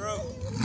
Bro.